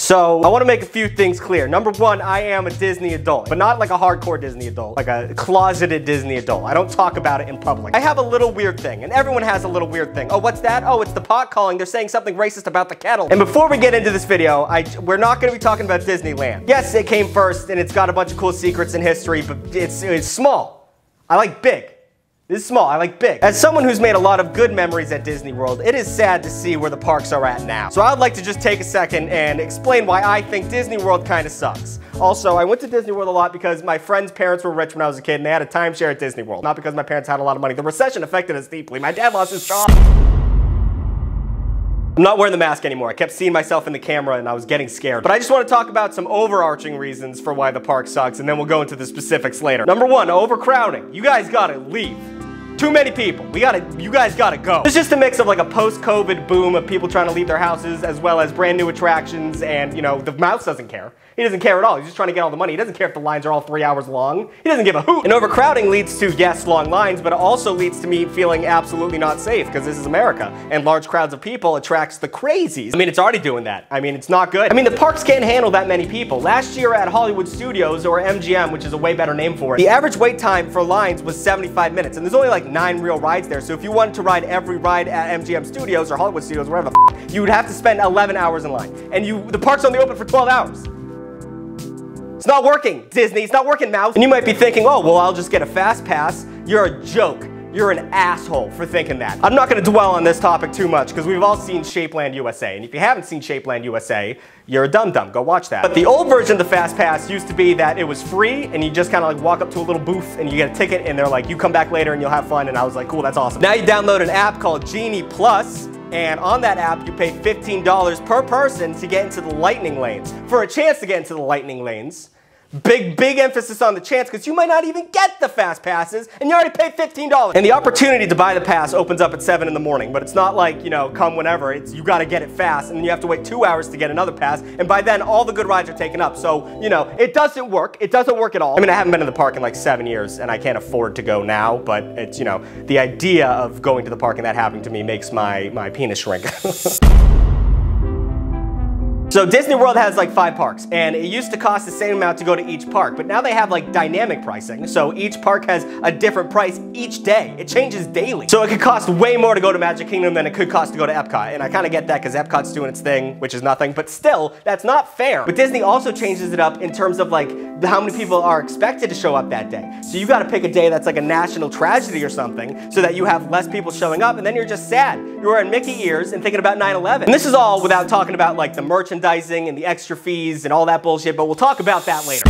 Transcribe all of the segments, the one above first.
So I want to make a few things clear. Number one, I am a Disney adult, but not like a hardcore Disney adult, like a closeted Disney adult. I don't talk about it in public. I have a little weird thing, and everyone has a little weird thing. Oh, what's that? Oh, it's the pot calling. They're saying something racist about the kettle. And before we get into this video, I, we're not going to be talking about Disneyland. Yes, it came first, and it's got a bunch of cool secrets and history, but it's, it's small. I like big. This is small, I like big. As someone who's made a lot of good memories at Disney World, it is sad to see where the parks are at now. So I'd like to just take a second and explain why I think Disney World kind of sucks. Also, I went to Disney World a lot because my friend's parents were rich when I was a kid and they had a timeshare at Disney World. Not because my parents had a lot of money. The recession affected us deeply. My dad lost his job. I'm not wearing the mask anymore. I kept seeing myself in the camera and I was getting scared. But I just want to talk about some overarching reasons for why the park sucks and then we'll go into the specifics later. Number one, overcrowding. You guys gotta leave. Too many people. We gotta, you guys gotta go. It's just a mix of like a post-COVID boom of people trying to leave their houses as well as brand new attractions and, you know, the mouse doesn't care. He doesn't care at all. He's just trying to get all the money. He doesn't care if the lines are all three hours long. He doesn't give a hoot. And overcrowding leads to, yes, long lines, but it also leads to me feeling absolutely not safe because this is America and large crowds of people attracts the crazies. I mean, it's already doing that. I mean, it's not good. I mean, the parks can't handle that many people. Last year at Hollywood Studios, or MGM, which is a way better name for it, the average wait time for lines was 75 minutes, and there's only like nine real rides there, so if you wanted to ride every ride at MGM Studios or Hollywood Studios, wherever the you would have to spend 11 hours in line. And you, the park's only open for 12 hours. It's not working, Disney. It's not working, Mouse. And you might be thinking, oh, well, I'll just get a fast pass. You're a joke. You're an asshole for thinking that. I'm not gonna dwell on this topic too much because we've all seen Shapeland USA. And if you haven't seen Shapeland USA, you're a dum-dum. Go watch that. But the old version of the Fast Pass used to be that it was free and you just kind of like walk up to a little booth and you get a ticket and they're like, you come back later and you'll have fun. And I was like, cool, that's awesome. Now you download an app called Genie Plus and on that app, you pay $15 per person to get into the lightning lanes. For a chance to get into the lightning lanes, Big, big emphasis on the chance because you might not even get the fast passes and you already paid $15. And the opportunity to buy the pass opens up at 7 in the morning, but it's not like, you know, come whenever. It's you got to get it fast and then you have to wait two hours to get another pass. And by then, all the good rides are taken up. So, you know, it doesn't work. It doesn't work at all. I mean, I haven't been in the park in like seven years and I can't afford to go now, but it's, you know, the idea of going to the park and that happening to me makes my, my penis shrink. So Disney World has like five parks, and it used to cost the same amount to go to each park, but now they have like dynamic pricing, so each park has a different price each day. It changes daily. So it could cost way more to go to Magic Kingdom than it could cost to go to Epcot, and I kind of get that because Epcot's doing its thing, which is nothing, but still, that's not fair. But Disney also changes it up in terms of like how many people are expected to show up that day. So you gotta pick a day that's like a national tragedy or something, so that you have less people showing up, and then you're just sad. You're wearing Mickey ears and thinking about 9-11. And this is all without talking about like the merchandise merchandising and the extra fees and all that bullshit, but we'll talk about that later.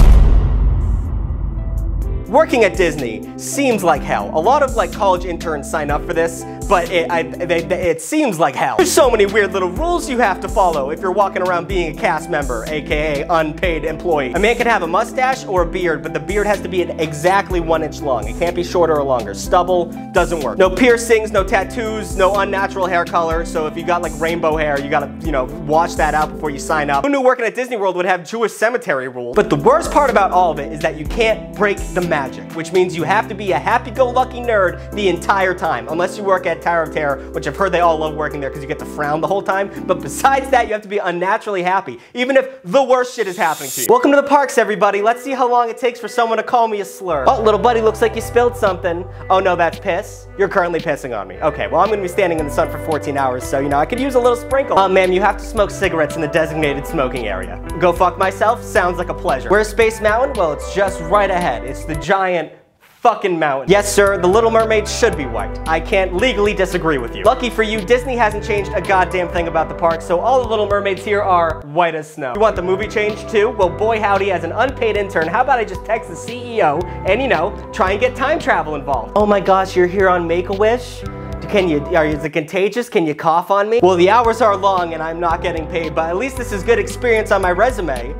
Working at Disney seems like hell. A lot of like college interns sign up for this, but it, I, it seems like hell. There's so many weird little rules you have to follow if you're walking around being a cast member, aka unpaid employee. A man can have a mustache or a beard, but the beard has to be exactly one inch long. It can't be shorter or longer. Stubble doesn't work. No piercings, no tattoos, no unnatural hair color. So if you got like rainbow hair, you gotta, you know, wash that out before you sign up. Who knew working at Disney World would have Jewish cemetery rules? But the worst part about all of it is that you can't break the magic, which means you have to be a happy-go-lucky nerd the entire time, unless you work at Tower of Terror, which I've heard they all love working there because you get to frown the whole time. But besides that, you have to be unnaturally happy, even if the worst shit is happening to you. Welcome to the parks, everybody. Let's see how long it takes for someone to call me a slur. Oh, little buddy, looks like you spilled something. Oh no, that's piss? You're currently pissing on me. Okay, well, I'm gonna be standing in the sun for 14 hours, so, you know, I could use a little sprinkle. Uh, ma'am, you have to smoke cigarettes in the designated smoking area. Go fuck myself? Sounds like a pleasure. Where's Space Mountain? Well, it's just right ahead. It's the giant fucking mountain. Yes, sir, The Little Mermaid should be white. I can't legally disagree with you. Lucky for you, Disney hasn't changed a goddamn thing about the park, so all the Little Mermaids here are white as snow. You want the movie changed too? Well, boy howdy, as an unpaid intern, how about I just text the CEO and, you know, try and get time travel involved? Oh my gosh, you're here on Make-A-Wish? Can you, are, is it contagious? Can you cough on me? Well, the hours are long and I'm not getting paid, but at least this is good experience on my resume,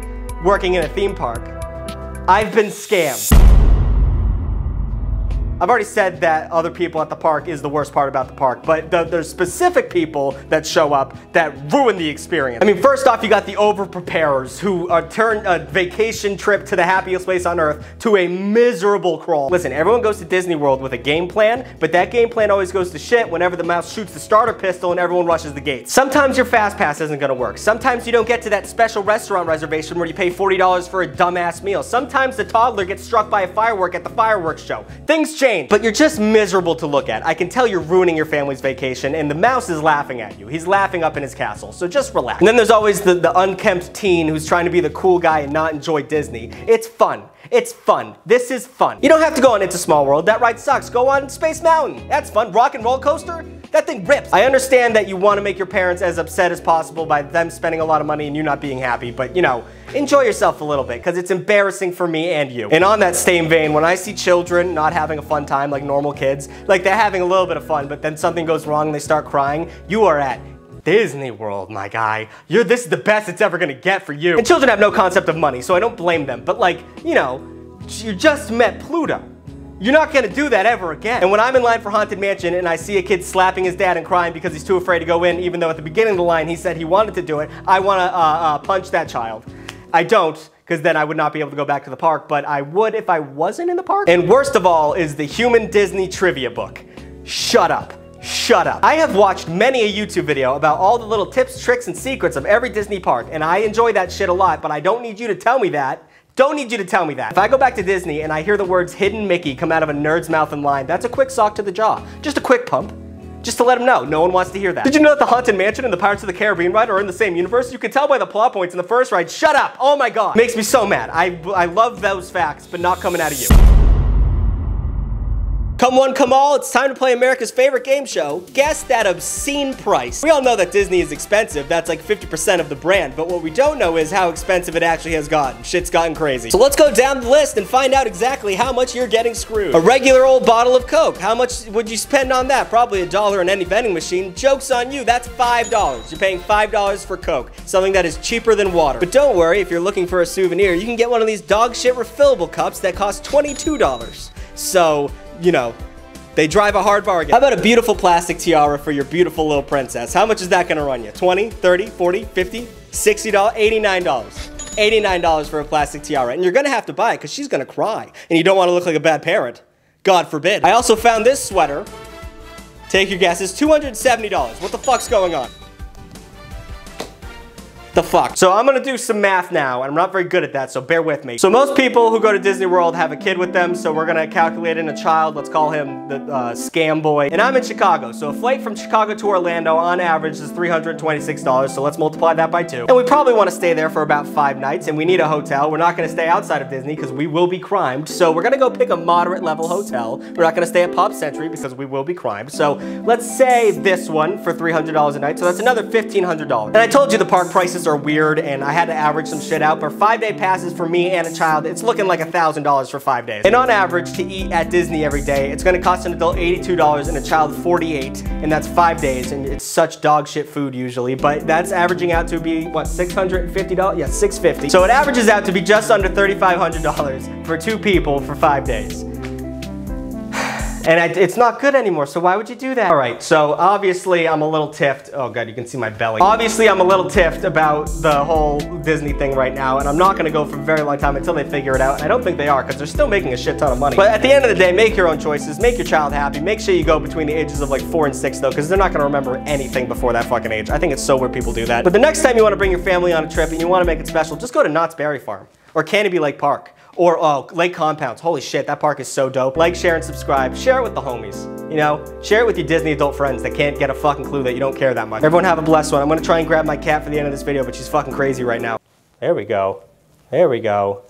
working in a theme park. I've been scammed. I've already said that other people at the park is the worst part about the park, but the, there's specific people that show up that ruin the experience. I mean, first off, you got the over-preparers who uh, turn a vacation trip to the happiest place on earth to a miserable crawl. Listen, everyone goes to Disney World with a game plan, but that game plan always goes to shit whenever the mouse shoots the starter pistol and everyone rushes the gates. Sometimes your fast pass isn't gonna work. Sometimes you don't get to that special restaurant reservation where you pay $40 for a dumbass meal. Sometimes the toddler gets struck by a firework at the fireworks show. Things change, but you're just miserable to look at. I can tell you're ruining your family's vacation and the mouse is laughing at you. He's laughing up in his castle, so just relax. And then there's always the, the unkempt teen who's trying to be the cool guy and not enjoy Disney. It's fun. It's fun. This is fun. You don't have to go on It's a Small World. That ride sucks. Go on Space Mountain. That's fun. Rock and roll coaster? That thing rips. I understand that you want to make your parents as upset as possible by them spending a lot of money and you not being happy, but you know, enjoy yourself a little bit because it's embarrassing for me and you. And on that same vein, when I see children not having a fun time like normal kids, like they're having a little bit of fun, but then something goes wrong and they start crying, you are at Disney World, my guy. You're this is the best it's ever gonna get for you. And children have no concept of money, so I don't blame them. But like, you know, you just met Pluto. You're not gonna do that ever again. And when I'm in line for Haunted Mansion and I see a kid slapping his dad and crying because he's too afraid to go in, even though at the beginning of the line he said he wanted to do it, I wanna uh, uh, punch that child. I don't, because then I would not be able to go back to the park, but I would if I wasn't in the park. And worst of all is the Human Disney Trivia book. Shut up. Shut up. I have watched many a YouTube video about all the little tips, tricks, and secrets of every Disney park, and I enjoy that shit a lot, but I don't need you to tell me that don't need you to tell me that. If I go back to Disney and I hear the words hidden Mickey come out of a nerd's mouth and line, that's a quick sock to the jaw. Just a quick pump. Just to let him know, no one wants to hear that. Did you know that the Haunted Mansion and the Pirates of the Caribbean ride are in the same universe? You can tell by the plot points in the first ride. Shut up! Oh my god. Makes me so mad. I, I love those facts, but not coming out of you. Come one, come all, it's time to play America's favorite game show, Guess That Obscene Price. We all know that Disney is expensive, that's like 50% of the brand, but what we don't know is how expensive it actually has gotten. Shit's gotten crazy. So let's go down the list and find out exactly how much you're getting screwed. A regular old bottle of Coke, how much would you spend on that? Probably a dollar in any vending machine. Joke's on you, that's $5. You're paying $5 for Coke, something that is cheaper than water. But don't worry, if you're looking for a souvenir, you can get one of these dog shit refillable cups that cost $22. So, you know, they drive a hard bargain. How about a beautiful plastic tiara for your beautiful little princess? How much is that gonna run you? 20, 30, 40, 50, $60, $89. $89 for a plastic tiara. And you're gonna have to buy it because she's gonna cry. And you don't wanna look like a bad parent. God forbid. I also found this sweater. Take your guesses, $270. What the fuck's going on? The fuck? So I'm gonna do some math now, and I'm not very good at that, so bear with me. So most people who go to Disney World have a kid with them, so we're gonna calculate in a child, let's call him the uh, scam boy. And I'm in Chicago, so a flight from Chicago to Orlando on average is $326, so let's multiply that by two. And we probably wanna stay there for about five nights, and we need a hotel. We're not gonna stay outside of Disney, because we will be crimed, so we're gonna go pick a moderate level hotel. We're not gonna stay at Pop Century, because we will be crimed. So let's say this one for $300 a night, so that's another $1,500. And I told you the park prices are weird and I had to average some shit out. For five day passes for me and a child, it's looking like a $1,000 for five days. And on average, to eat at Disney every day, it's gonna cost an adult $82 and a child 48 and that's five days. And it's such dog shit food usually, but that's averaging out to be, what, $650? Yeah, $650. So it averages out to be just under $3,500 for two people for five days. And I, it's not good anymore, so why would you do that? All right, so obviously I'm a little tiffed. Oh God, you can see my belly. Obviously I'm a little tiffed about the whole Disney thing right now, and I'm not gonna go for a very long time until they figure it out, and I don't think they are, because they're still making a shit ton of money. But at the end of the day, make your own choices, make your child happy, make sure you go between the ages of like four and six though, because they're not gonna remember anything before that fucking age. I think it's so weird people do that. But the next time you wanna bring your family on a trip and you wanna make it special, just go to Knott's Berry Farm or Canobie Lake Park. Or oh, Lake Compounce. Holy shit, that park is so dope. Like, share, and subscribe. Share it with the homies. You know, share it with your Disney adult friends that can't get a fucking clue that you don't care that much. Everyone have a blessed one. I'm gonna try and grab my cat for the end of this video, but she's fucking crazy right now. There we go. There we go.